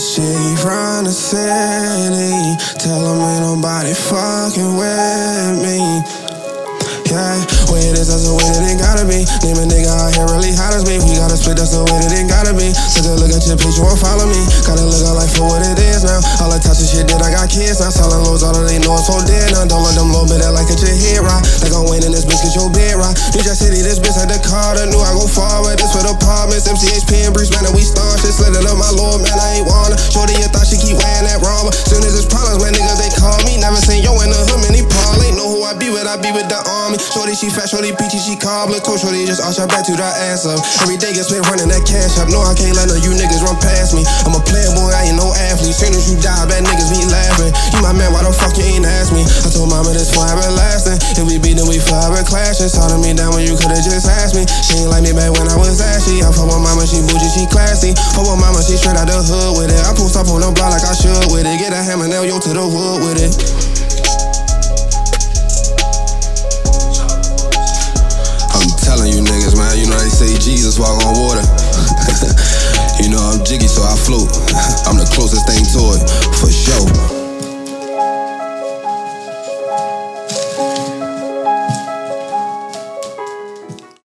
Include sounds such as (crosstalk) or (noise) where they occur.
She from the city. Tell him ain't nobody fucking with me. Yeah, way it is, that's the way that it gotta be. Name a nigga out here really hot as me. We gotta split, that's the way that it gotta be. Take a look at your picture, won't follow me. Gotta look at life for what it is now. All the types shit that I got kids now. Selling loads, all of they know it's so dead now. Don't let them little bit that like it your head right. Like I'm get your bed. New Jack City, this bitch had the car Carter. Knew I go forward, this for the apartments. MCHP and Breeze, man, and we start shit. Slid it up my lord, man, I ain't wanna. Shorty, you thought she keep wearing that wrong. Soon as it's problems, man, niggas, they call me. Never seen yo in the hood, many Paul. Ain't know who I be with, I be with the army. Shorty, she fat, shorty peachy, she cobbler. Told shorty just arch her back to the ass up. Every day gets spent running that cash up. No, I can't let no you niggas run past me. I'm a playboy, I mama this for everlasting. If we beat, then we forever clashing. Talking me down when you could've just asked me. She ain't like me back when I was ashy. I fuck with mama, she bougie, she classy. Fuck with mama, she straight out the hood with it. I post up on the block like I should with it. Get a hammer, nail yo to the wood with it. I'm telling you niggas, man, you know they say Jesus walk on water. (laughs) you know I'm jiggy, so I float. (laughs)